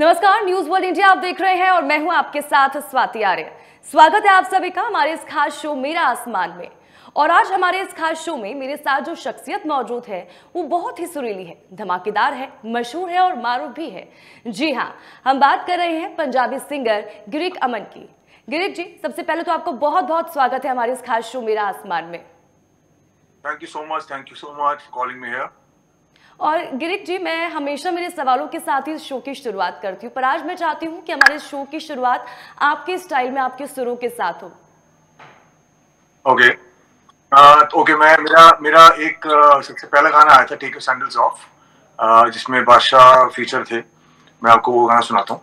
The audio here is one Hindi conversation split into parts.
नमस्कार न्यूज़ वर्ल्ड इंडिया आप देख रहे हैं और मैं हूँ आपके साथ स्वाति आर्य। स्वागत है आप सभी का हमारे इस खास शो मेरा आसमान में। और आज हमारे इस खास शो में मेरे साथ जो शख्सियत मौजूद है, वो बहुत ही सुरीली है, धमाकेदार है, मशहूर है और मारूफ भी है। जी हाँ हम बात कर रहे हैं पंजाबी सिंगर गिरिक अमन की। गिरिक जी, सबसे पहले तो आपको बहुत बहुत स्वागत है हमारे इस खास शो मेरा आसमान में। Thank you so much thank you so much calling here. और गिरिक जी मैं हमेशा मेरे सवालों के साथ ही शो की शुरुआत करती हूँ पर आज मैं चाहती हूँ कि हमारे शो की शुरुआत आपके स्टाइल में आपके सुरों के साथ हो। Okay. Uh, तो okay, मैं मेरा मेरा एक uh, सबसे पहला गाना आया था टेक सैंडल्स ऑफ़ जिसमें बादशाह फीचर थे। मैं आपको वो गाना सुनाता हूँ।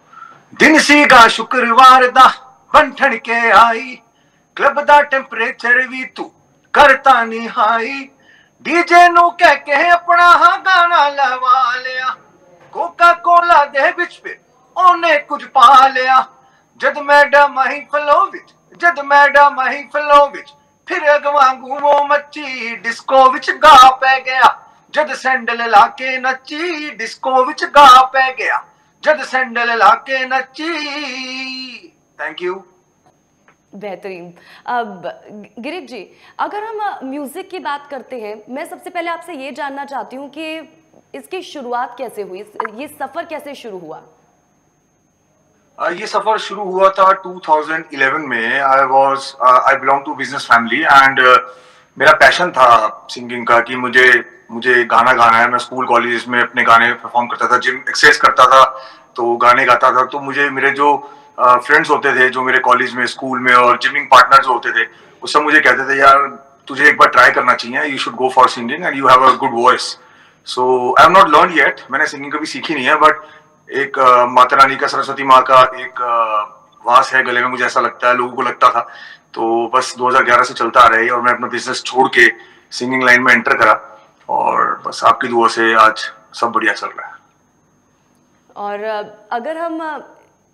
दिन सी का शुक्रवार दा बंठन के आई क्लब दा टेंपरेचर भी तू करता नहीं हाई। ਡੀਜੇ ਨੂੰ ਕਹਿ ਕੇ ਆਪਣਾ ਹਾਂ ਗਾਣਾ ਲਵਾ ਲਿਆ। ਕੋਕਾ ਕੋਲਾ ਦੇ ਵਿੱਚ ਫਿਰ ਉਹਨੇ ਕੁਝ ਪਾ ਲਿਆ। ਜਦ ਮੈਡਮ ਆਹੀ ਵਿੱਚ, ਜਦ ਮੈਡਮ ਆਹੀ ਵਿੱਚ, ਫਿਰ ਅਗਵਾਂਗੂ ਉਹ ਮੱਚੀ ਡਿਸਕੋ ਵਿੱਚ ਗਾ ਪੈ ਗਿਆ। ਜਦ ਸੈਂਡਲ ਲਾ ਕੇ ਨੱਚੀ ਡਿਸਕੋ ਵਿੱਚ ਗਾ ਪੈ ਗਿਆ। ਜਦ ਸੈਂਡਲ ਲਾ ਕੇ ਨੱਚੀ ਥੈਂਕ ਯੂ बेहतरीन। अब गिरिक जी अगर हम म्यूज़िक की बात करते हैं, मैं सबसे पहले आपसे ये जानना चाहती हूँ कि इसकी शुरुआत कैसे हुई? ये सफ़र कैसे शुरू हुआ? ये सफ़र शुरू हुआ था 2011 में। I was I belong to business family and मेरा पैशन था सिंगिंग का कि मुझे मुझे गाना गाना है। मैं स्कूल कॉलेज में अपने गाने परफॉर्म करता था जिम एक्सरसाइज करता था तो गाने गाता था। तो मुझे, मेरे जो फ्रेंड्स होते थे जो मेरे कॉलेज में स्कूल में और जिमिंग पार्टनर जो होते थे वो सब मुझे कहते थे यार तुझे एक बार ट्राई करना चाहिए you should go for singing and you have a good voice so I have not learn yet मैंने सिंगिंग कभी सीखी नहीं है बट एक uh, माता रानी का सरस्वती माँ का एक uh, वास है गले में मुझे ऐसा लगता है लोगों को लगता था। तो बस 2011 से चलता आ रहा है और मैं अपना बिज़नेस छोड़ के सिंगिंग लाइन में एंटर करा और बस आपकी दुआ से आज सब बढ़िया चल रहा है। और अगर हम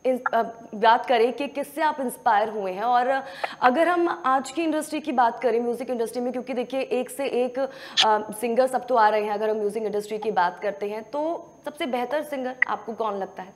बात करें कि किससे आप इंस्पायर हुए हैं। और अगर हम आज की इंडस्ट्री की बात करें म्यूज़िक इंडस्ट्री में क्योंकि देखिए एक से एक सिंगर सब तो आ रहे हैं अगर हम म्यूज़िक इंडस्ट्री की बात करते हैं तो सबसे बेहतर सिंगर आपको कौन लगता है?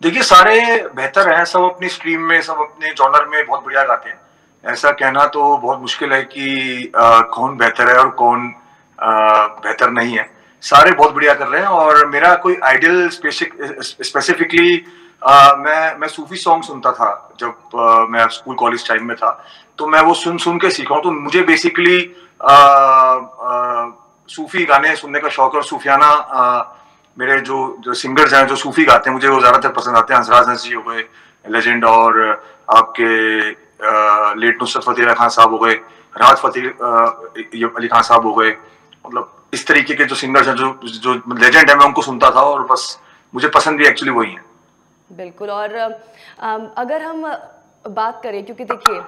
देखिए सारे बेहतर हैं सब अपनी स्ट्रीम में सब अपने जॉनर में बहुत बढ़िया गाते हैं। ऐसा कहना तो बहुत मुश्किल है कि आ, कौन बेहतर है और कौन बेहतर नहीं है। सारे बहुत बढ़िया कर रहे हैं और मेरा कोई आइडियल स्पेसिफिकली मैं मैं सूफी सॉन्ग सुनता था जब आ, मैं स्कूल कॉलेज टाइम में था। तो मैं वो सुन सुन के सीखा हूँ। तो मुझे बेसिकली आ, आ, सूफी गाने सुनने का शौक है और सूफियाना आ, मेरे जो जो सिंगर्स हैं जो सूफी गाते हैं मुझे वो ज़्यादातर पसंद आते हैं। हंसराज हँसी हो गए लेजेंड और आपके आ, लेट नुसरत फतेह खान साहब हो गए राहत फतेह अली खान साहब हो गए। मतलब इस तरीके के जो सिंगर्स हैं जो जो लेजेंड है मैं उनको सुनता था और बस मुझे पसंद भी एक्चुअली वही है। बिल्कुल, और अगर हम बात करें, क्योंकि देखिए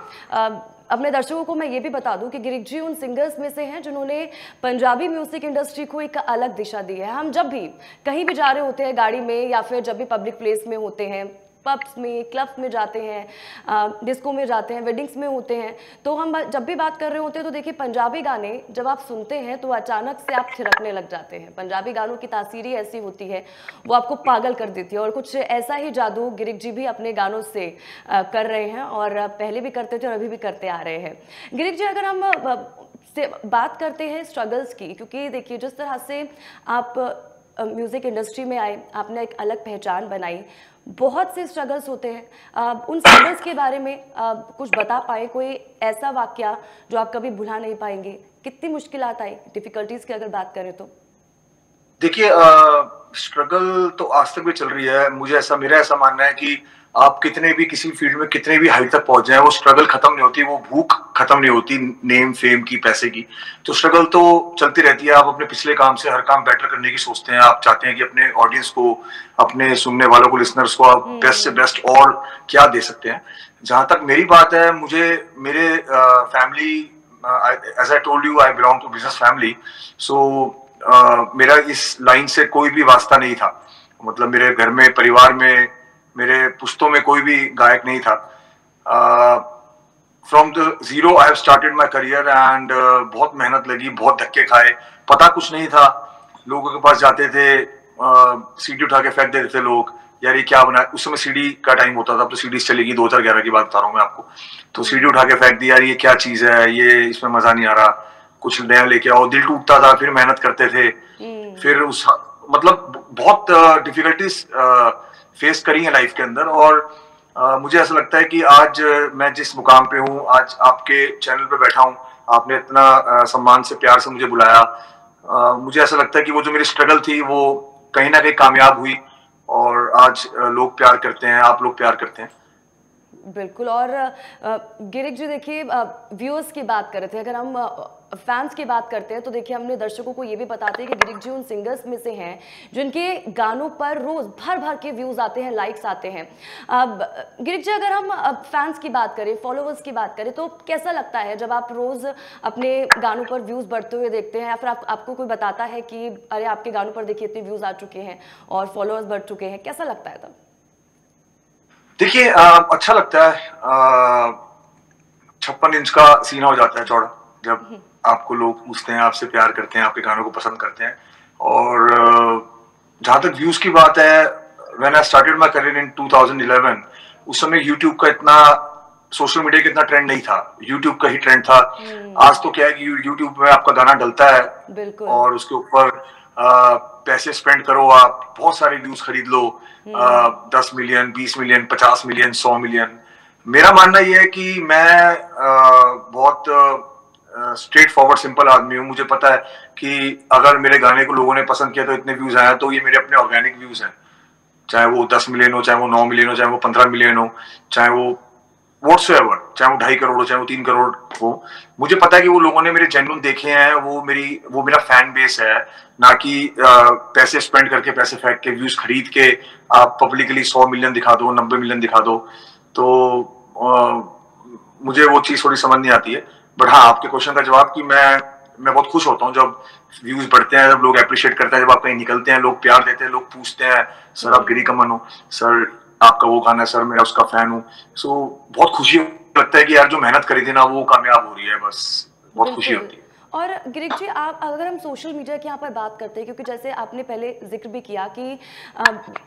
अपने दर्शकों को मैं ये भी बता दूँ कि गिरिक जी उन सिंगर्स में से हैं जिन्होंने पंजाबी म्यूज़िक इंडस्ट्री को एक अलग दिशा दी है। हम जब भी कहीं भी जा रहे होते हैं गाड़ी में या फिर जब भी पब्लिक प्लेस में होते हैं पब्स में क्लब्स में जाते हैं डिस्को में जाते हैं वेडिंग्स में होते हैं। तो हम जब भी बात कर रहे होते हैं तो देखिए पंजाबी गाने जब आप सुनते हैं तो अचानक से आप थिरकने लग जाते हैं। पंजाबी गानों की तासीर ही ऐसी होती है, वो आपको पागल कर देती है और कुछ ऐसा ही जादू गिरिक जी भी अपने गानों से कर रहे हैं और पहले भी करते थे और अभी भी करते आ रहे हैं। गिरिक जी, अगर हम से बात करते हैं स्ट्रगल्स की, क्योंकि देखिए जिस तरह से आप म्यूज़िक इंडस्ट्री में आए, आपने एक अलग पहचान बनाई बहुत से स्ट्रगल्स होते हैं। आ, उन स्ट्रगल्स के बारे में आ, कुछ बता पाए कोई ऐसा वाक्य जो आप कभी भुला नहीं पाएँगे? कितनी मुश्किल आई डिफिकल्टीज की अगर बात करें तो? देखिए स्ट्रगल तो आज तक भी चल रही है। मुझे ऐसा मेरा ऐसा मानना है कि आप कितने भी किसी फ़ील्ड में कितने भी हाइट तक पहुँच जाए वो स्ट्रगल खत्म नहीं होती वो भूख खत्म नहीं होती नेम फेम की पैसे की। तो स्ट्रगल तो चलती रहती है आप अपने पिछले काम से हर काम बेटर करने की सोचते हैं। आप चाहते हैं कि अपने ऑडियंस को अपने सुनने वालों को लिसनर्स को आप बेस्ट से बेस्ट और क्या दे सकते हैं। जहाँ तक मेरी बात है मुझे मेरे family as I told you I belong to business family so मेरा इस लाइन से कोई भी वास्ता नहीं था। मतलब मेरे घर में परिवार में मेरे पुश्तों में कोई भी गायक नहीं था। From the zero I have started my career and बहुत मेहनत लगी बहुत धक्के खाए। पता कुछ नहीं था। लोगों के पास जाते थे सीटी उठा के फेंक देते थे लोग। यार ये क्या बना उस समय सीडी का टाइम होता था अब तो सीडी चलेगी दो हज़ार ग्यारह की बात बता रहा हूँ मैं आपको। तो सीडी उठा के फेंक दी यार ये क्या चीज़ है? ये इसमें मज़ा नहीं आ रहा। कुछ नया लेके आओ। दिल टूटता था फिर मेहनत करते थे। फिर उस मतलब बहुत डिफिकल्टीज फेस करी है लाइफ के अंदर और uh, मुझे ऐसा लगता है कि आज मैं जिस मुकाम पे हूँ आज आपके चैनल पे बैठा हूँ आपने इतना uh, सम्मान से प्यार से मुझे बुलाया। uh, मुझे ऐसा लगता है कि वो जो मेरी स्ट्रगल थी वो कहीं ना कहीं कामयाब हुई और आज लोग प्यार करते हैं आप लोग प्यार करते हैं। बिल्कुल और गिरिक जी देखिए व्यूअर्स की बात कर रहे थे अगर हम फैंस की बात करते हैं तो देखिए हमने दर्शकों को ये भी बताते हैं कि गिरिक जी उन सिंगर्स में से हैं जिनके गानों पर रोज भर भर के व्यूज़ आते हैं लाइक्स आते हैं अब गिरिक जी अगर हम फैंस की बात करें फॉलोअर्स की बात करें तो कैसा लगता है जब आप रोज अपने गानों पर व्यूज़ बढ़ते हुए देखते हैं या फिर आप, आपको कोई बताता है कि अरे आपके गानों पर देखिए इतने व्यूज़ आ चुके हैं और फॉलोअर्स बढ़ चुके हैं कैसा लगता है तब देखिए अच्छा लगता है छप्पन इंच का सीना हो जाता है चौड़ा जब हम्म। आपको लोग पूछते हैं आपसे प्यार करते हैं आपके गानों को पसंद करते हैं। और जहाँ तक व्यूज़ की बात है when I started my career in 2011 उस समय यूट्यूब का इतना सोशल मीडिया का इतना ट्रेंड नहीं था। यूट्यूब का ही ट्रेंड था। हम्म। आज तो क्या है कि यूट्यूब में आपका गाना डलता है। और उसके ऊपर पैसे स्पेंड करो आप बहुत सारे व्यूज़ खरीद लो। हम्म। दस मिलियन बीस मिलियन पचास मिलियन सौ मिलियन मेरा मानना यह है कि मैं आ, बहुत स्ट्रेट फॉरवर्ड सिंपल आदमी हूँ। मुझे पता है कि अगर मेरे गाने को लोगों ने पसंद किया तो इतने व्यूज़ आया तो ये मेरे अपने ऑर्गेनिक व्यूज़ हैं। चाहे वो दस मिलियन हो चाहे वो नौ मिलियन हो चाहे वो पंद्रह मिलियन हो चाहे वो वॉट्स एवर चाहे वो ढाई करोड़ हो चाहे वो तीन करोड़ हो। मुझे पता है कि वो लोगों ने मेरे जेन्यून देखे हैं वो मेरी वो मेरा फ़ैन बेस है। ना कि पैसे स्पेंड करके पैसे फेंक के व्यूज़ खरीद के आप पब्लिकली सौ मिलियन दिखा दो नब्बे मिलियन दिखा दो। तो आ, मुझे वो चीज़ थोड़ी समझ नहीं आती है। बट हाँ आपके क्वेश्चन का जवाब कि मैं मैं बहुत खुश होता हूँ जब व्यूज़ बढ़ते हैं जब लोग अप्रिशिएट करते हैं जब आप कहीं निकलते हैं लोग प्यार देते हैं लोग पूछते हैं सर आप गिरी कमन हो? सर आपका वो गाना है सर मैं उसका फ़ैन हूँ। सो so, बहुत खुशी लगता है कि यार जो मेहनत करी थी ना वो कामयाब हो रही है बस। बहुत खुशी होती है। और गिरिक जी आप अगर हम सोशल मीडिया की यहाँ पर बात करते हैं क्योंकि जैसे आपने पहले ज़िक्र भी किया कि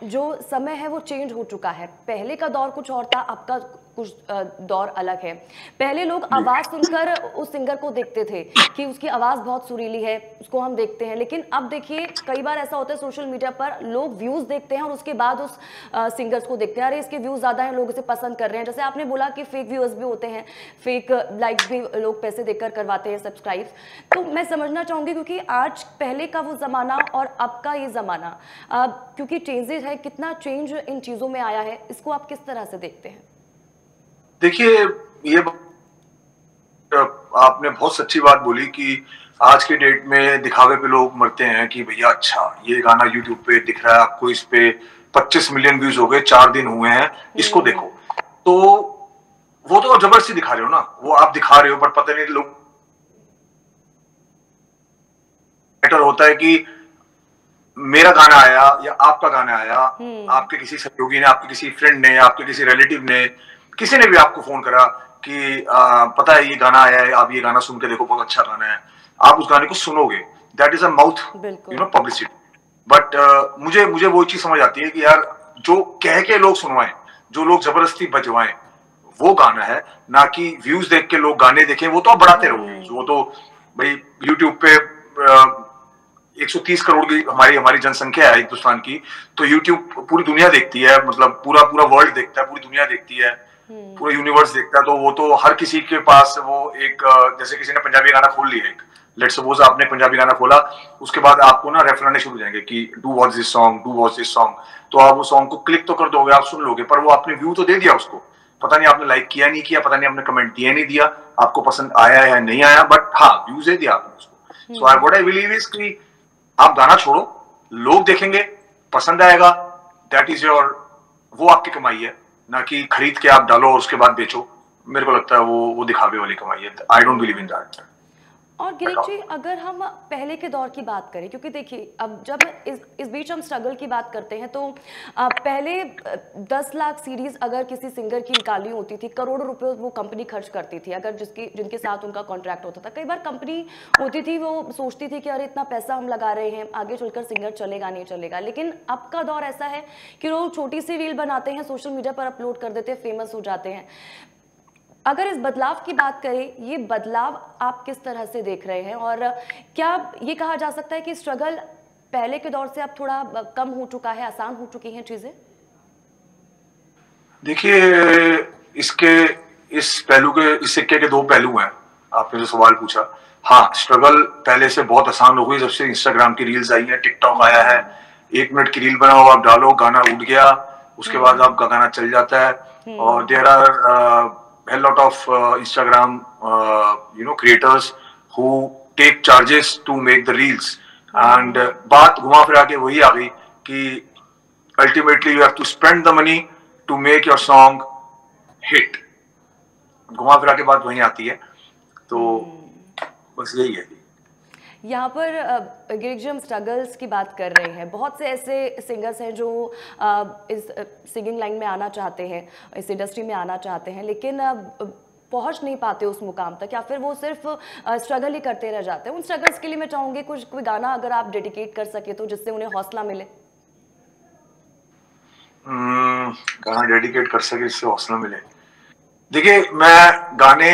जो समय है वो चेंज हो चुका है। पहले का दौर कुछ और था आपका कुछ दौर अलग है। पहले लोग आवाज़ सुनकर उस सिंगर को देखते थे कि उसकी आवाज़ बहुत सुरीली है, उसको हम देखते हैं। लेकिन अब देखिए, कई बार ऐसा होता है सोशल मीडिया पर लोग व्यूज़ देखते हैं और उसके बाद उस सिंगर्स को देखते हैं। अरे, इसके व्यूज़ ज़्यादा हैं, लोग इसे पसंद कर रहे हैं। जैसे आपने बोला कि फेक व्यूअर्स भी होते हैं फेक लाइक्स भी लोग पैसे देकर करवाते हैं सब्सक्राइब तो मैं समझना चाहूँगी क्योंकि आज पहले का वो जमाना और अब का ये जमाना क्योंकि चेंजेज है, कितना चेंज इन चीज़ों में आया है, इसको आप किस तरह से देखते हैं? देखिए ये आपने बहुत सच्ची बात बोली कि आज के डेट में दिखावे पे लोग मरते हैं कि भैया अच्छा ये गाना यूट्यूब पे दिख रहा है आपको इस पे 25 मिलियन व्यूज़ हो गए चार दिन हुए हैं इसको हम्म। देखो तो वो तो ज़बरदस्ती दिखा रहे हो ना वो आप दिखा रहे हो पर पता नहीं लोग बेटर होता है कि मेरा गाना आया या आपका गाना आया हम्म। आपके किसी सहयोगी ने आपके किसी फ्रेंड ने आपके किसी रिलेटिव ने किसी ने भी आपको फ़ोन करा कि आ, पता है ये गाना आया है आप ये गाना सुन के देखो बहुत अच्छा गाना है। आप उस गाने को सुनोगे। That is a mouth you know publicity but मुझे मुझे वो चीज़ समझ आती है कि यार जो कह के लोग सुनवाएँ जो लोग ज़बरदस्ती बजवाएँ वो गाना है। ना कि व्यूज़ देख के लोग गाने देखें वो तो आप बढ़ाते रहोगे। वो तो भाई यूट्यूब पे आ, 130 करोड़ की हमारी हमारी जनसंख्या है हिंदुस्तान की तो यूट्यूब पूरी दुनिया देखती है। मतलब पूरा पूरा वर्ल्ड देखता है पूरी दुनिया देखती है। पूरा यूनिवर्स देखता है तो वो तो हर किसी के पास वो एक जैसे किसी ने पंजाबी गाना खोल लिया एक। लेट सपोज़ आपने पंजाबी गाना खोला उसके बाद आपको ना रेफर आने शुरू हो जाएँगे कि do watch this song do watch this song तो आप वो सॉन्ग को क्लिक तो कर दोगे आप सुन लोगे पर वो आपने व्यू तो दे दिया उसको। पता नहीं आपने लाइक किया नहीं किया पता नहीं आपने कमेंट दिया नहीं दिया आपको पसंद आया या नहीं आया बट हाँ व्यूज़ दे दिया आपने उसको। So I what I believe is की आप गाना छोड़ो लोग देखेंगे पसंद आएगा दैट इज़ योर वो आपकी कमाई है। ना कि खरीद के आप डालो और उसके बाद बेचो। मेरे को लगता है वो वो दिखावे वाली कमाई है। I don't believe in that और गिरीश जी, अगर हम पहले के दौर की बात करें, क्योंकि देखिए, अब जब इस इस बीच हम स्ट्रगल की बात करते हैं तो पहले दस लाख सीरीज़ अगर किसी सिंगर की निकाली होती थी, करोड़ों रुपए वो कंपनी खर्च करती थी, अगर जिसकी, जिनके साथ उनका कॉन्ट्रैक्ट होता था। कई बार कंपनी होती थी, वो सोचती थी कि अरे, इतना पैसा हम लगा रहे हैं, आगे चलकर सिंगर चलेगा, नहीं चलेगा। लेकिन अब का दौर ऐसा है कि लोग छोटी सी रील बनाते हैं सोशल मीडिया पर अपलोड कर देते हैं फ़ेमस हो जाते हैं। अगर इस बदलाव की बात करें ये बदलाव आप किस तरह से देख रहे हैं? और क्या ये कहा जा सकता है कि स्ट्रगल पहले के दौर से अब थोड़ा कम हो चुका है आसान हो चुकी हैं चीज़ें? देखिए इसके इस पहलू के इस सिक्के के दो पहलू हैं। आपने जो सवाल पूछा। हाँ स्ट्रगल पहले से बहुत आसान हो गई जब से इंस्टाग्राम की रील्स आई है टिकटॉक आया है। एक मिनट की रील बनाओ आप डालो गाना उठ गया। उसके हम्म। बाद आपका गाना चल जाता है। हम्म। और there are a lot of uh, Instagram, uh, you know, creators who take charges to make the reels. And uh, बात घुमा फिरा के वही आ गई कि ultimately you have to spend the money to make your song hit. घुमा फिरा के बात वही आती है तो बस यही है यहाँ पर गिरिज हम स्ट्रगल्स की बात कर रहे हैं। बहुत से ऐसे सिंगर्स हैं जो इस सिंगिंग लाइन में आना चाहते हैं इस इंडस्ट्री में आना चाहते हैं लेकिन पहुँच नहीं पाते उस मुकाम तक या फिर वो सिर्फ़ स्ट्रगल ही करते रह जाते हैं। उन स्ट्रगल्स के लिए मैं चाहूँगी कुछ कोई गाना अगर आप डेडिकेट कर सके तो जिससे उन्हें हौसला मिले। हम्म, गाना डेडिकेट कर सके जिससे हौसला मिले। देखिए मैं गाने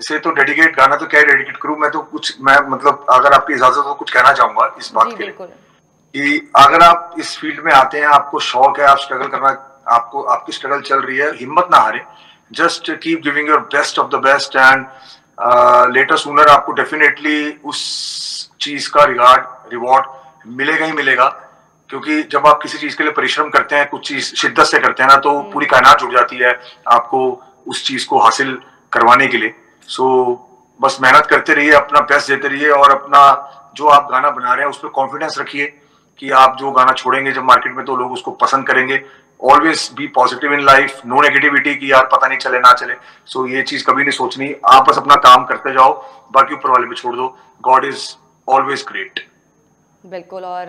से तो डेडिकेट गाना तो क्या डेडिकेट करूँ? मैं तो कुछ मैं मतलब अगर आपकी इजाज़त हो कुछ कहना चाहूँगा इस बात के लिए। कि अगर आप इस फ़ील्ड में आते हैं आपको शौक है आप स्ट्रगल करना आपको आपकी स्ट्रगल चल रही है हिम्मत ना हारे। Just keep giving your best of the best and later sooner आपको डेफिनेटली उस चीज़ का रिगार्ड रिवॉर्ड मिलेगा ही मिलेगा। क्योंकि जब आप किसी चीज़ के लिए परिश्रम करते हैं कुछ चीज़ शिद्दत से करते हैं ना तो हम्म। पूरी कायनात जुड़ जाती है आपको उस चीज़ को हासिल करवाने के लिए। सो बस मेहनत करते रहिए अपना बेस्ट देते रहिए और अपना जो आप गाना बना रहे हैं उस पर कॉन्फिडेंस रखिए कि आप जो गाना छोड़ेंगे जब मार्केट में तो लोग उसको पसंद करेंगे। Always be positive in life no negativity की यार पता नहीं चले ना चले। सो so, ये चीज़ कभी नहीं सोचनी। आप बस अपना काम करते जाओ बाकी ऊपर वाले पे छोड़ दो। गॉड इज़ ऑलवेज ग्रेट बिल्कुल और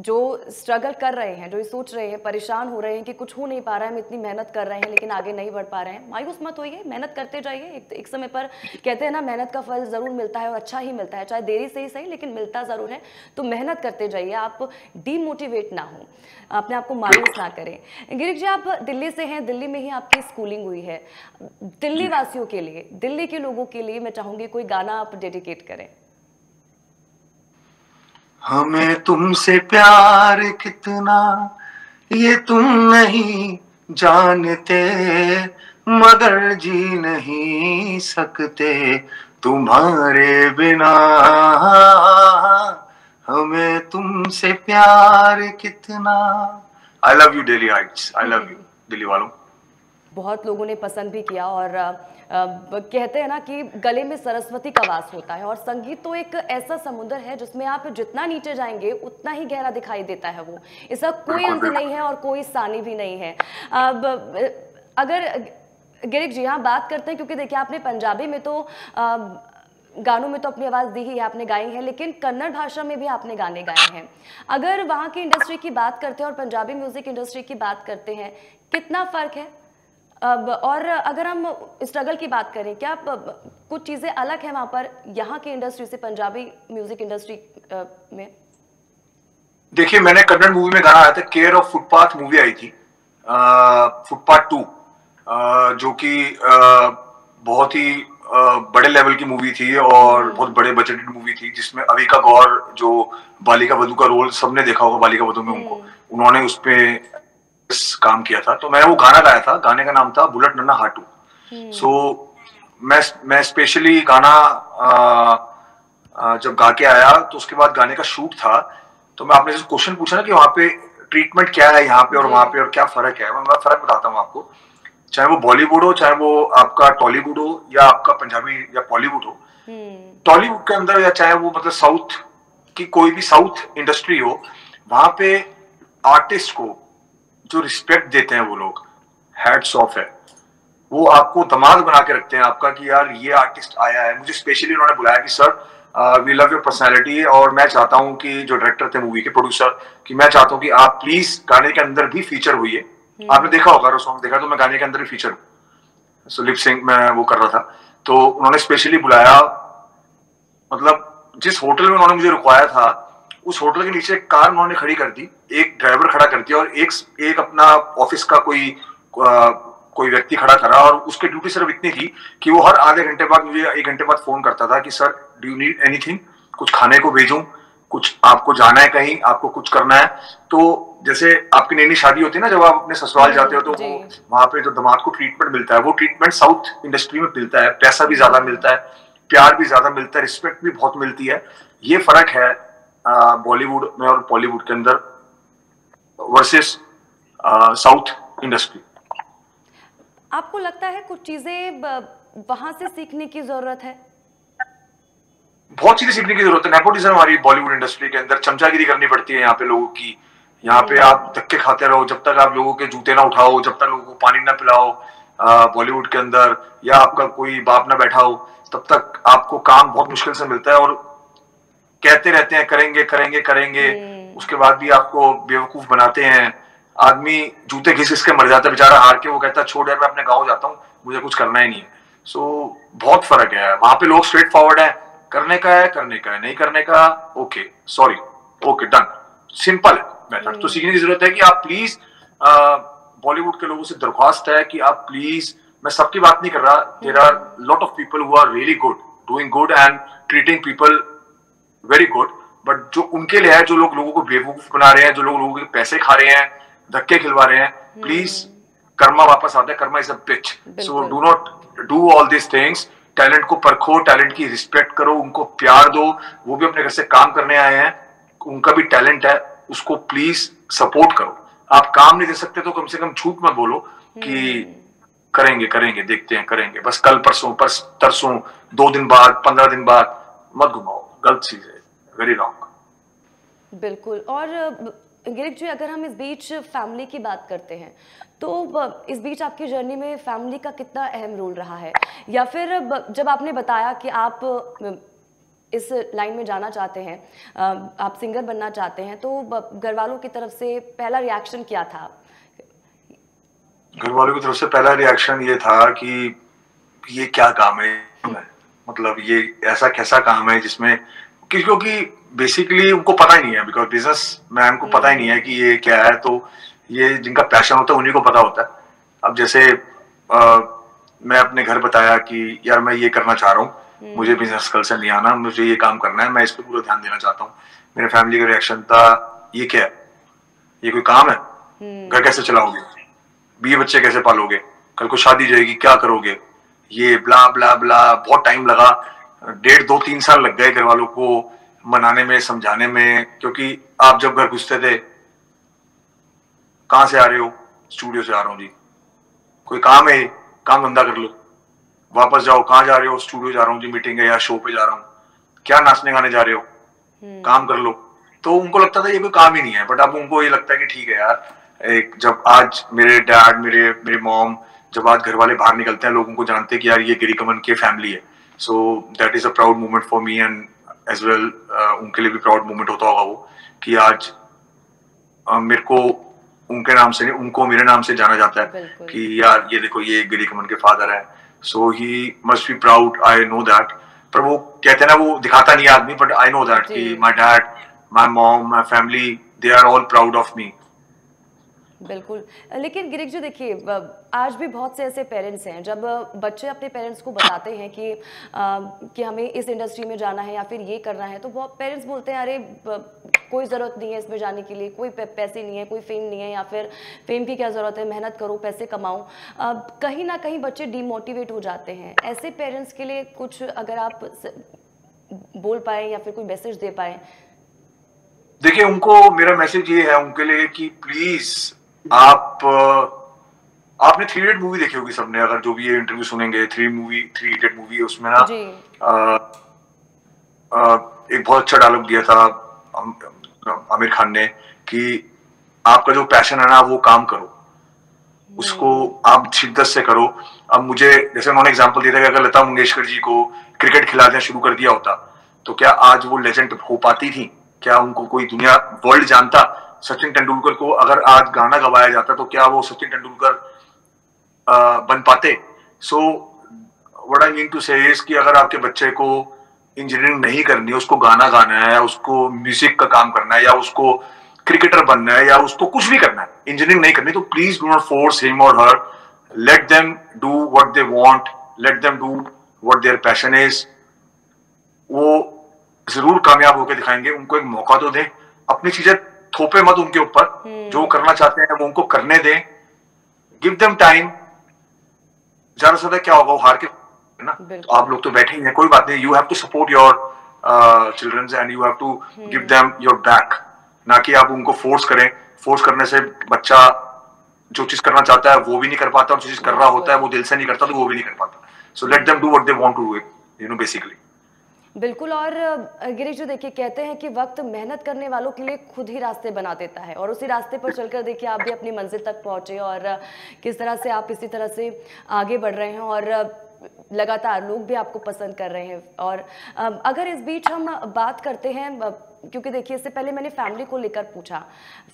जो स्ट्रगल कर रहे हैं जो ये सोच रहे हैं परेशान हो रहे हैं कि कुछ हो नहीं पा रहा है हम इतनी मेहनत कर रहे हैं लेकिन आगे नहीं बढ़ पा रहे हैं। मायूस मत होइए मेहनत करते जाइए। एक, एक समय पर कहते हैं ना मेहनत का फल ज़रूर मिलता है और अच्छा ही मिलता है चाहे देरी से ही सही लेकिन मिलता ज़रूर है। तो मेहनत करते जाइए आप डीमोटिवेट ना हो अपने आप को मायूस ना करें। गिरिक जी आप दिल्ली से हैं दिल्ली में ही आपकी स्कूलिंग हुई है। दिल्ली वासियों के लिए दिल्ली के लोगों के लिए मैं चाहूँगी कोई गाना आप डेडिकेट करें। हमें तुमसे प्यार कितना ये तुम नहीं जानते। मगर जी नहीं सकते तुम्हारे बिना। हमें तुमसे प्यार कितना। I love you Delhiites I love you Delhi वालों। बहुत लोगों ने पसंद भी किया और कहते हैं ना कि गले में सरस्वती का वास होता है और संगीत तो एक ऐसा समुद्र है जिसमें आप जितना नीचे जाएँगे उतना ही गहरा दिखाई देता है वो। इसका कोई अंत नहीं है और कोई सानी भी नहीं है। अब अगर गिरिक जी हाँ बात करते हैं क्योंकि देखिए आपने पंजाबी में तो गानों में तो अपनी आवाज़ दी ही है आपने गाई है लेकिन कन्नड़ भाषा में भी आपने गाने गाए हैं। अगर वहाँ की इंडस्ट्री की बात करते हैं और पंजाबी म्यूज़िक इंडस्ट्री की बात करते हैं कितना फ़र्क है? अब और अगर हम स्ट्रगल की बात करें क्या कुछ चीज़ें अलग हैं वहाँ पर यहाँ की इंडस्ट्री से पंजाबी म्यूज़िक इंडस्ट्री में देखिए मैंने कन्नड़ मूवी में गाना आया था केयर ऑफ़ फुटपाथ मूवी आई थी फुटपाथ टू जो कि बहुत ही बड़े लेवल की मूवी थी और हम्म। बहुत बड़े बजटेड मूवी थी जिसमें अविका गौर जो बालिका वधु का रोल सबने देखा होगा बालिका वधु में उनको हम्म। उन्होंने उस पर काम किया था तो मैं वो गाना गाया था गाने का नाम था बुलेट नन्ना हाटू। सो so, मैं मैं स्पेशली गाना जब गा के आया तो उसके बाद गाने का शूट था तो मैं आपने क्वेश्चन पूछा ना कि वहाँ पे ट्रीटमेंट क्या है यहाँ पे और वहाँ पे और क्या फ़र्क है मैं फ़र्क बताता हूँ आपको। चाहे वो बॉलीवुड हो चाहे वो आपका टॉलीवुड हो या आपका पंजाबी या बॉलीवुड हो टॉलीवुड हम्म। के अंदर या चाहे वो मतलब साउथ की कोई भी साउथ इंडस्ट्री हो वहाँ पे आर्टिस्ट को जो रिस्पेक्ट देते हैं वो लोग हेड्स ऑफ़ है। वो आपको दमाद बना के रखते हैं आपका कि यार ये आर्टिस्ट आया है। मुझे स्पेशली उन्होंने बुलाया कि sir we love your personality और मैं चाहता हूँ कि जो डायरेक्टर थे मूवी के प्रोड्यूसर कि मैं चाहता हूँ कि आप प्लीज़ गाने के अंदर भी फीचर हुई है। आपने देखा होगा सॉन्ग देखा तो मैं गाने के अंदर भी फीचर हूँ। सो लिप सिंह मैं वो कर रहा था। तो उन्होंने स्पेशली बुलाया मतलब जिस होटल में उन्होंने मुझे रुकवाया था उस होटल के नीचे कार उन्होंने खड़ी कर दी एक ड्राइवर खड़ा कर दिया और एक एक अपना ऑफ़िस का कोई आ, कोई व्यक्ति खड़ा करा और उसकी ड्यूटी सिर्फ़ इतनी थी कि वो हर आधे घंटे बाद मुझे एक घंटे बाद फ़ोन करता था कि sir do you need anything? कुछ खाने को भेजूं कुछ आपको जाना है कहीं आपको कुछ करना है। तो जैसे आपकी नई नई शादी होती है ना जब आप अपने ससुराल जाते हो तो वो वहाँ पे जो दमाद को ट्रीटमेंट मिलता है वो ट्रीटमेंट साउथ इंडस्ट्री में मिलता है पैसा भी ज़्यादा मिलता है प्यार भी ज़्यादा मिलता है रिस्पेक्ट भी बहुत मिलती है। ये फ़र्क है बॉलीवुड में और बॉलीवुड के अंदर वर्सेस साउथ इंडस्ट्री आपको लगता है कुछ चीज़ें वहाँ से सीखने की ज़रूरत है? बहुत चीज़ें सीखने की ज़रूरत है। नेपोटिज्म हमारी बॉलीवुड इंडस्ट्री के अंदर चमचागिरी करनी पड़ती है यहाँ पे लोगों की। यहाँ पे आप धक्के खाते रहो जब तक आप लोगों के जूते ना उठाओ जब तक लोगों को पानी ना पिलाओ बॉलीवुड के अंदर या आपका कोई बाप ना बैठा हो तब तक आपको काम बहुत मुश्किल से मिलता है और कहते रहते हैं करेंगे करेंगे करेंगे। हम्म। उसके बाद भी आपको बेवकूफ़ बनाते हैं। आदमी जूते घिस घिस के मर जाता है बेचारा हार के वो कहता है छोड़ यार मैं अपने गाँव जाता हूँ मुझे कुछ करना ही नहीं। है सो so, बहुत फ़र्क है। वहाँ पे लोग स्ट्रेट फॉरवर्ड है। करने का है करने का है। नहीं करने का okay sorry okay done simple है मेथड तो सीखने की ज़रूरत है कि आप प्लीज़ बॉलीवुड के लोगों से दरख्वास्त है कि आप प्लीज़ मैं सबकी बात नहीं कर रहा there are lot of people who are really good doing good and treating people very good but जो उनके लिए है जो लोग लोगों को बेवकूफ़ बना रहे हैं जो लोग लोगों के पैसे खा रहे हैं धक्के खिलवा रहे हैं प्लीज़ हम्म। कर्मा वापस आता है। Karma is a bitch so do not do all this things talent को परखो टैलेंट की रिस्पेक्ट करो उनको प्यार दो। वो भी अपने घर से काम करने आए हैं। उनका भी टैलेंट है उसको प्लीज़ सपोर्ट करो। आप काम नहीं दे सकते तो कम से कम झूठ मत बोलो कि हम्म। करेंगे करेंगे देखते हैं करेंगे। बस कल परसों परस तरसों दो दिन बाद पंद्रह दिन बाद मत घुमाओ। गलत चीज़ है। वेरी रॉन्ग बिल्कुल। और गिरिक जी अगर हम इस बीच फैमिली की बात करते हैं तो इस बीच आपकी जर्नी में फैमिली का कितना अहम रोल रहा है? या फिर जब आपने बताया कि आप इस लाइन में जाना चाहते हैं आप सिंगर बनना चाहते हैं तो घर वालों की तरफ़ से पहला रिएक्शन क्या था? घर वालों की तरफ़ से पहला रिएक्शन ये था कि ये क्या काम है? मतलब ये ऐसा कैसा काम है जिसमें क्योंकि बेसिकली उनको पता ही नहीं है बिकॉज़ बिज़नेस मैन को पता ही नहीं है कि ये क्या है तो ये जिनका पैशन होता है उन्हीं को पता होता है। अब जैसे आ, मैं अपने घर बताया कि यार मैं ये करना चाह रहा हूँ हम्म। मुझे बिज़नेस कल से नहीं आना मुझे ये काम करना है मैं इस पर पूरा ध्यान देना चाहता हूँ। मेरे फैमिली का रिएक्शन था ये क्या है? ये कोई काम है? हम्म। घर कैसे चलाओगे? बीए बच्चे कैसे पालोगे? कल को शादी जाएगी क्या करोगे? ये ब्ला ब्ला ब्ला बहुत टाइम लगा। डेढ़ दो तीन साल लग गए घर वालों को मनाने में समझाने में क्योंकि आप जब घर घुसते थे कहाँ से आ रहे हो? स्टूडियो से आ रहा हूँ जी। कोई काम है? काम धंधा कर लो। वापस जाओ कहाँ जा रहे हो? स्टूडियो जा रहा हूँ जी मीटिंग है या शो पे जा रहा हूँ। क्या नाचने गाने जा रहे हो? हम्म। काम कर लो। तो उनको लगता था ये कोई काम ही नहीं है बट अब उनको ये लगता है कि ठीक है यार एक जब आज मेरे डैड मेरे मेरे मॉम जब आज घर वाले बाहर निकलते हैं लोग उनको जानते हैं कि यार ये गिरी कमन की फैमिली है। So that is a proud moment for me and as well उनके लिए भी प्राउड मोमेंट होता होगा वो कि आज uh, मेरे को उनके नाम से नहीं उनको मेरे नाम से जाना जाता है कि यार ये देखो ये गिरी कमन के फादर है। So he must be proud I know that पर वो कहते हैं ना वो दिखाता नहीं आदमी बट आई नो दैट कि my dad my mom my family they are all proud of me बिल्कुल। लेकिन गिरिक जी देखिए आज भी बहुत से ऐसे पेरेंट्स हैं जब बच्चे अपने पेरेंट्स को बताते हैं कि आ, कि हमें इस इंडस्ट्री में जाना है या फिर ये करना है तो बहुत पेरेंट्स बोलते हैं अरे कोई ज़रूरत नहीं है इसमें जाने के लिए कोई पैसे नहीं है कोई फेम नहीं है या फिर फेम की क्या ज़रूरत है मेहनत करो पैसे कमाओ। कहीं ना कहीं बच्चे डीमोटिवेट हो जाते हैं। ऐसे पेरेंट्स के लिए कुछ अगर आप बोल पाए या फिर कोई मैसेज दे पाए। देखिए उनको मेरा मैसेज ये है उनके लिए कि प्लीज़ आप आपने थ्री इडियट मूवी देखी होगी सबने अगर जो भी ये इंटरव्यू सुनेंगे three movie three idiot movie उसमें ना आ, आ, एक बहुत अच्छा डायलॉग दिया था आमिर खान ने कि आपका जो पैशन है ना वो काम करो। उसको आप शिद्दत से करो। अब मुझे जैसे उन्होंने एग्जांपल दिया था कि अगर लता मंगेशकर जी को क्रिकेट खिलाना शुरू कर दिया होता तो क्या आज वो लेजेंड हो पाती थी? क्या उनको कोई दुनिया वर्ल्ड जानता? सचिन तेंदुलकर को अगर आज गाना गवाया जाता तो क्या वो सचिन तेंदुलकर बन पाते? So what I mean to say कि अगर आपके बच्चे को इंजीनियरिंग नहीं करनी, उसको गाना गाना है, उसको म्यूज़िक का काम करना है, या उसको क्रिकेटर बनना है, या उसको कुछ भी करना है इंजीनियरिंग नहीं करनी तो please do not force him और her let them do what they want let them do what their passion is वो ज़रूर कामयाब होकर दिखाएँगे, उनको एक मौका तो दें, अपनी चीज़ें थोपे मत उनके ऊपर हम्म। जो करना चाहते हैं वो उनको करने दें। गिव देम टाइम ज़्यादा से ज़्यादा क्या होगा वो हार के ना? तो आप लोग तो बैठे ही हैं कोई बात नहीं। You have to support your children and you have to give them your back ना कि आप उनको फोर्स करें। फोर्स करने से बच्चा जो चीज़ करना चाहता है वो भी नहीं कर पाता और जो चीज़ कर रहा होता है वो दिल से नहीं करता तो वो भी नहीं कर पाता। So let them do what they want to do it you know basically बिल्कुल, और गिरीश जी देखिए, कहते हैं कि वक्त मेहनत करने वालों के लिए खुद ही रास्ते बना देता है, और उसी रास्ते पर चलकर देखिए, आप भी अपनी मंजिल तक पहुँचे, और, किस तरह से आप इसी तरह से आगे बढ़ रहे हैं, और, लगातार लोग भी आपको पसंद कर रहे हैं, और अगर इस बीच हम बात करते हैं क्योंकि देखिए इससे पहले मैंने फैमिली को लेकर पूछा।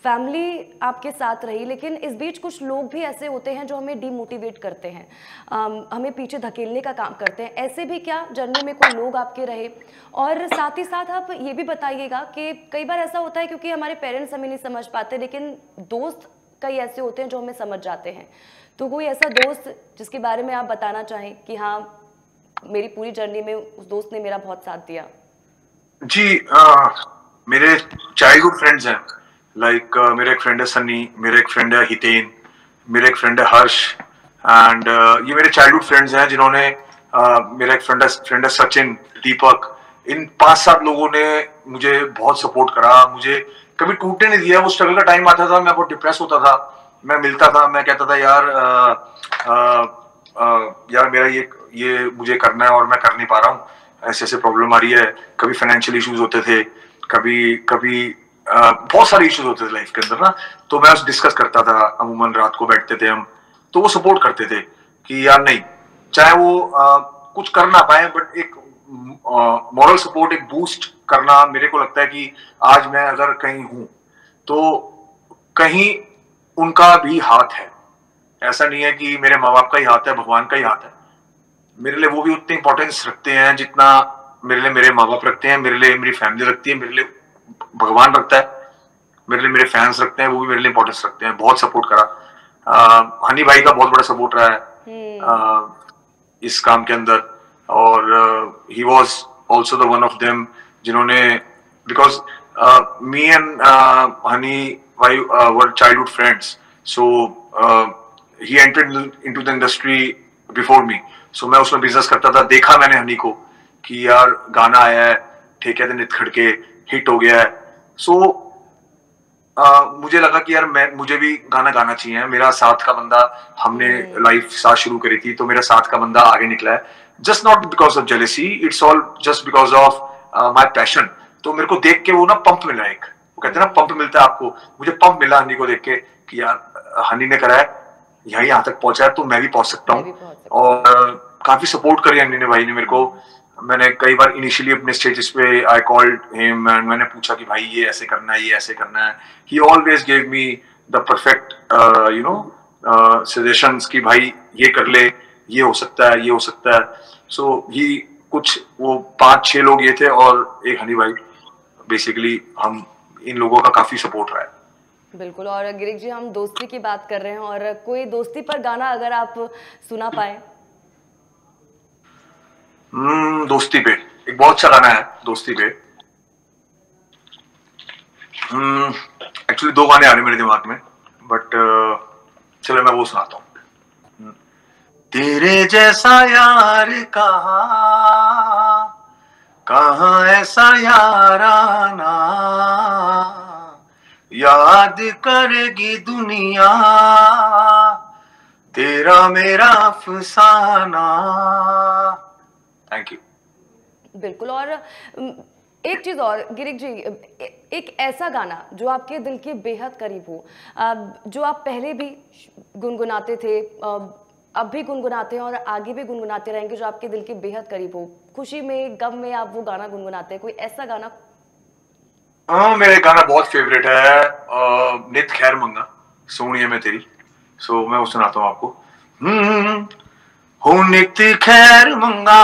फैमिली आपके साथ रही लेकिन इस बीच कुछ लोग भी ऐसे होते हैं जो हमें डीमोटिवेट करते हैं। हमें पीछे धकेलने का काम करते हैं। ऐसे भी क्या जर्नी में कोई लोग आपके रहे? और साथ ही साथ आप ये भी बताइएगा कि कई बार ऐसा होता है क्योंकि हमारे पेरेंट्स हमें नहीं समझ पाते लेकिन दोस्त कई ऐसे होते हैं जो हमें समझ जाते हैं। तो कोई ऐसा दोस्त जिसके बारे में आप बताना चाहें कि हाँ मेरी पूरी जर्नी में उस दोस्त ने मेरा बहुत साथ दिया? जी आ, मेरे चाइल्डहुड फ्रेंड्स हैं। लाइक like, uh, मेरा एक फ्रेंड है सन्नी मेरा एक फ्रेंड है हितेन मेरा एक फ्रेंड है हर्ष एंड uh, ये मेरे चाइल्डहुड फ्रेंड्स हैं जिन्होंने uh, मेरा एक फ्रेंड है फ्रेंड है सचिन दीपक इन पाँच सात लोगों ने मुझे बहुत सपोर्ट करा। मुझे कभी टूटने नहीं दिया। वो स्ट्रगल का टाइम आता था मैं बहुत डिप्रेस होता था। मैं मिलता था मैं कहता था यार आ, आ, आ, यार मेरा ये ये मुझे करना है और मैं कर नहीं पा रहा हूँ। ऐसे ऐसे प्रॉब्लम आ रही है। कभी फाइनेंशियल इश्यूज़ होते थे। कभी कभी आ, बहुत सारे इश्यूज़ होते थे लाइफ के अंदर ना तो मैं डिस्कस करता था अमूमन रात को बैठते थे हम तो वो सपोर्ट करते थे कि यार नहीं चाहे वो आ, कुछ कर ना पाए बट एक मॉरल सपोर्ट एक बूस्ट करना मेरे को लगता है कि आज मैं अगर कहीं हूँ तो कहीं उनका भी हाथ है। ऐसा नहीं है कि मेरे माँ बाप का ही हाथ है भगवान का ही हाथ है। मेरे लिए वो भी उतनी इंपॉर्टेंस रखते हैं जितना मेरे लिए मेरे माँ बाप रखते हैं मेरे लिए मेरी फैमिली रखती है मेरे लिए भगवान रखता है मेरे लिए मेरे फैंस रखते हैं वो भी मेरे लिए इंपॉर्टेंस रखते हैं बहुत सपोर्ट करा आ, हनी भाई का बहुत बड़ा सपोर्ट रहा है आ, हम्म। इस काम के अंदर और he was also the one of them जिन्होंने because me and Honey were childhood friends. So uh, he entered into the industry before me. So मैं उसमें बिज़नेस करता था देखा मैंने हनी को कि यार गाना आया है ठेके है नित खड़के हिट हो गया है। सो so, मुझे लगा कि यार मैं मुझे भी गाना गाना चाहिए। मेरा साथ का बंदा हमने लाइफ हम्म। साथ शुरू करी थी तो मेरा साथ का बंदा आगे निकला है। Just not because of jealousy it's all just because of my passion तो मेरे को देख के वो ना पंप मिला एक। वो कहते हैं ना पंप मिलता है आपको। मुझे पंप मिला हनी को देख के कि यार हनी ने करा है यही यहाँ तक पहुँचा है तो मैं भी पहुँच सकता हूँ। और काफ़ी सपोर्ट करी हनी ने भाई ने मेरे को। मैंने कई बार इनिशियली अपने स्टेजेस पे आई कॉल्ड हिम एंड मैंने पूछा कि भाई ये ऐसे करना है ये ऐसे करना है। He always gave me the perfect you know suggestions कि भाई ये कर ले ये हो सकता है ये हो सकता है। सो so, ही कुछ वो पाँच छह लोग ये थे और एक हनी भाई बेसिकली हम इन लोगों का काफ़ी सपोर्ट रहा है। बिल्कुल और गिरिक जी हम दोस्ती की बात कर रहे हैं और कोई दोस्ती पर गाना अगर आप सुना पाए हम्म दोस्ती पे। एक बहुत अच्छा गाना है दोस्ती पे। हम्म एक्चुअली दो गाने आ रहे मेरे दिमाग में बट चलो मैं वो सुनाता हूँ। हम्म, तेरे जैसा यार कहा कहा ऐसा याराना याद करेगी दुनिया तेरा मेरा अफसाना। थैंक यू बिल्कुल और एक चीज़ और गिरिक जी एक ऐसा गाना जो आपके दिल के बेहद करीब हो जो आप पहले भी गुनगुनाते थे अब भी गुनगुनाते हैं और आगे भी गुनगुनाते रहेंगे जो आपके दिल के बेहद करीब हो खुशी में गम में आप वो गाना गुनगुनाते हैं कोई ऐसा गाना? हाँ मेरा गाना बहुत फेवरेट है नित खैर मंगा सोनिया में तेरी सो मैं वो सुनाता हूँ आपको। हम्म, हो नित खैर मंगा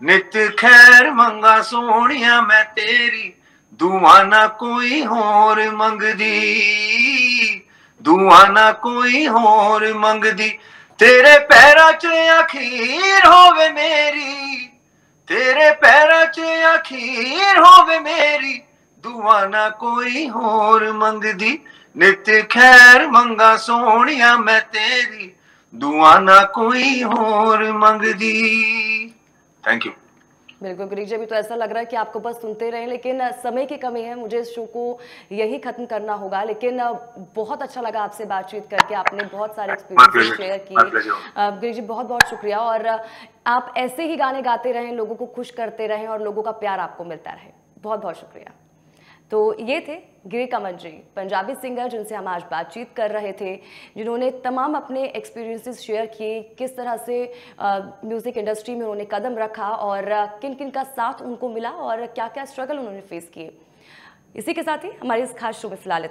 नित खैर मंगा सोनिया मैं तेरी दुआ ना कोई होर मंगदी दुआ ना कोई होर मंगदी तेरे पैरा च अखीर होवे मेरी तेरे पैरा च अखीर होवे मेरी दुआ ना कोई होर मंगदी नित खैर मंगा सोनिया मैं तेरी दुआ ना कोई होर मंगदी थैंक यू बिल्कुल गिरीश जी अभी तो ऐसा लग रहा है कि आपको बस सुनते रहे लेकिन समय की कमी है मुझे इस शो को यही खत्म करना होगा लेकिन बहुत अच्छा लगा आपसे बातचीत करके आपने बहुत सारे एक्सपीरियंस शेयर किए। गिरीश जी बहुत बहुत शुक्रिया और आप ऐसे ही गाने गाते रहें लोगों को खुश करते रहें और लोगों का प्यार आपको मिलता रहे। बहुत बहुत शुक्रिया। तो ये थे गिरी कमल जी पंजाबी सिंगर जिनसे हम आज बातचीत कर रहे थे, जिन्होंने तमाम अपने एक्सपीरियंसेस शेयर किए, किस तरह से म्यूज़िक इंडस्ट्री में उन्होंने कदम रखा और किन किन का साथ उनको मिला और क्या क्या स्ट्रगल उन्होंने फेस किए। इसी के साथ ही हमारी इस खास शो में फ़िलहाल